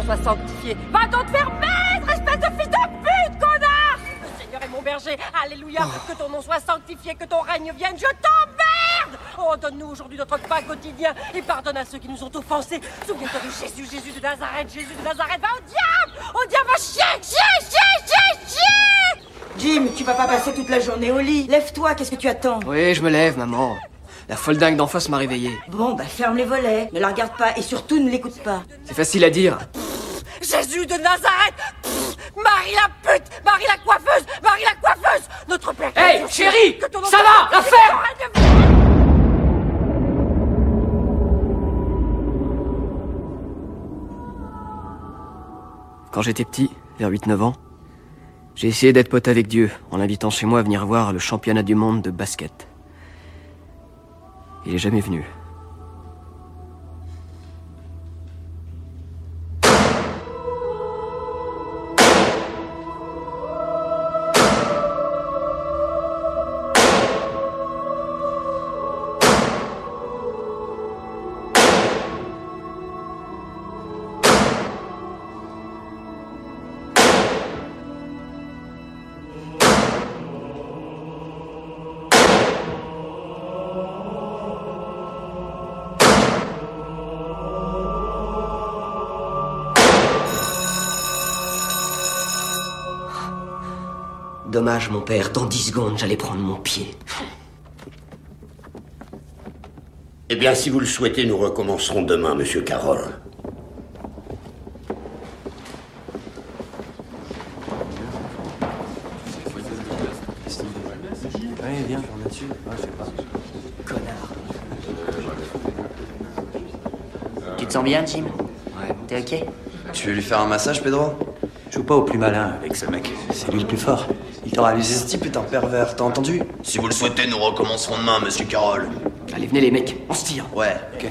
nom soit sanctifié. Va donc te faire mettre, espèce de fils de pute, connard Le Seigneur est mon berger, alléluia, que ton nom soit sanctifié, que ton règne vienne, je t'emmerde Oh, donne-nous aujourd'hui notre pain quotidien et pardonne à ceux qui nous ont offensés. Souviens-toi de Jésus, Jésus de Nazareth, Jésus de Nazareth, va au diable Au diable, va chier, chier, chier, chier, chier Jim, tu vas pas passer toute la journée au lit. Lève-toi, qu'est-ce que tu attends? Oui, je me lève, maman. La folle dingue d'en face m'a réveillé. Bon, bah ferme les volets, ne la regarde pas et surtout ne l'écoute pas. C'est facile à dire. Jésus de Nazareth Pff, Marie la pute Marie la coiffeuse Marie la coiffeuse Notre Père Hey, chérie que ton nom Ça va, la vienne. Quand j'étais petit, vers 8-9 ans, j'ai essayé d'être pote avec Dieu en l'invitant chez moi à venir voir le championnat du monde de basket. Il est jamais venu. Dommage, mon père, dans 10 secondes, j'allais prendre mon pied. Eh bien, si vous le souhaitez, nous recommencerons demain, monsieur Carroll. Viens, là-dessus. je sais pas. Connard. Tu te sens bien, Jim Ouais. T'es ok Tu veux lui faire un massage, Pedro? Joue pas au plus malin avec ce mec. C'est lui le plus fort. Il t'aura amusé. ce type est un pervers, t'as entendu Si vous le souhaitez, nous recommencerons demain, monsieur Carroll. Allez, venez les mecs, on se tire. Ouais. Ok.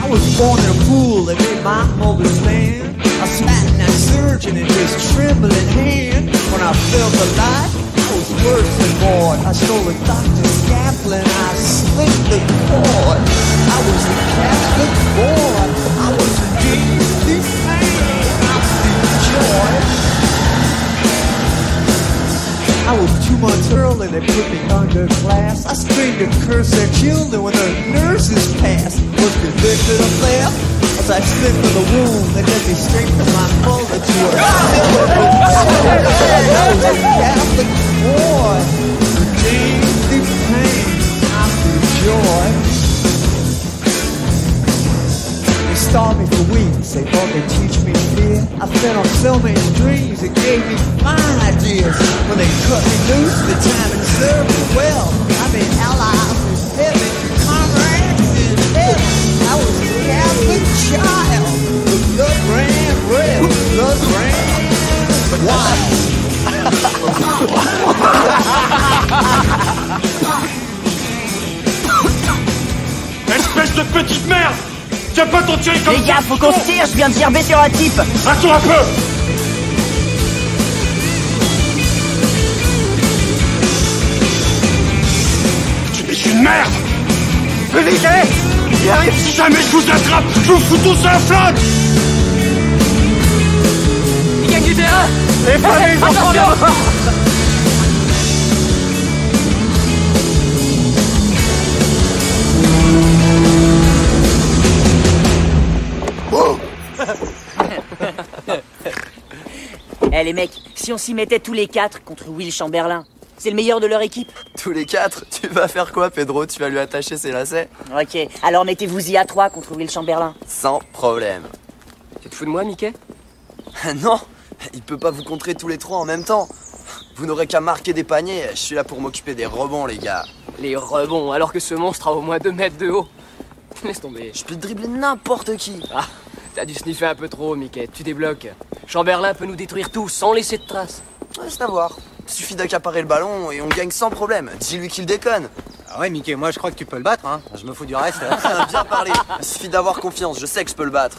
I was born in a pool that made my mother stand. I spat in that surgeon in his trembling hand. When I felt the light, I was worse than bored. I stole a doctor's scalpel and I slit the. I was two months early, they put me under glass. I screamed and cursed their children when the nurses passed. Was convicted of theft as I for the wound that led me straight from my mother to was a Catholic boy, I fed on so many dreams, it gave me fine ideas. When they cut me loose, the time had served me well. I made allies in heaven, comrades in hell. I was a Catholic child, the blood red, blood ran white. Espèce de petite merde Tiens pas ton tirer comme Les gars, faut qu'on se tire, je viens de gerber sur un type. Rassure un peu. Tu es une merde. Allez Il arrive. Si jamais je vous attrape, je vous fous tous à la flamme Il gagne du terrain. Et pas les enfants Eh les mecs, si on s'y mettait tous les quatre contre Will Chamberlain, c'est le meilleur de leur équipe. Tous les quatre? Tu vas faire quoi, Pedro? Tu vas lui attacher ses lacets? Ok, alors mettez-vous-y à trois contre Will Chamberlain. Sans problème. Tu te fous de moi, Mickey? Non Il peut pas vous contrer tous les trois en même temps. Vous n'aurez qu'à marquer des paniers, je suis là pour m'occuper des rebonds, les gars. Les rebonds, alors que ce monstre a au moins 2 mètres de haut. Laisse tomber. Je peux dribbler n'importe qui. Ah, t'as dû sniffer un peu trop, Mickey. Tu débloques. Chamberlain peut nous détruire tous sans laisser de traces. Ouais, c'est à voir. Suffit d'accaparer le ballon et on gagne sans problème. Dis-lui qu'il déconne. Ah ouais, Mickey, moi je crois que tu peux le battre, hein. Je me fous du reste. Bien parlé. Il suffit d'avoir confiance, je sais que je peux le battre.